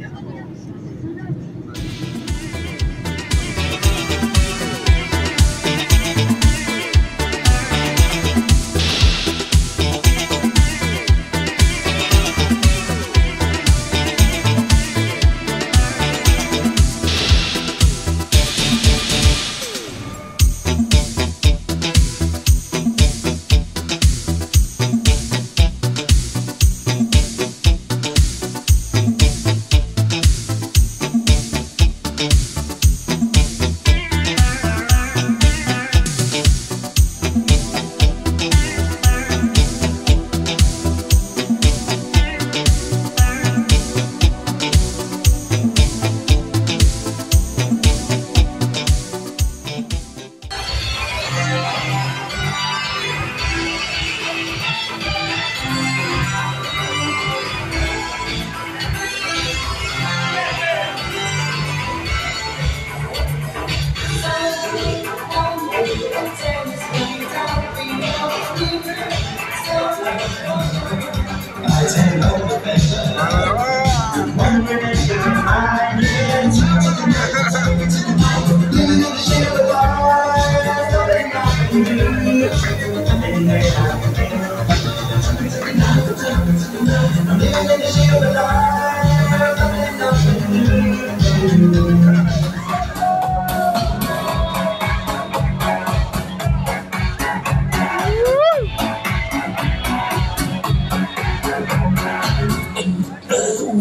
よし!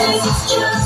It's true.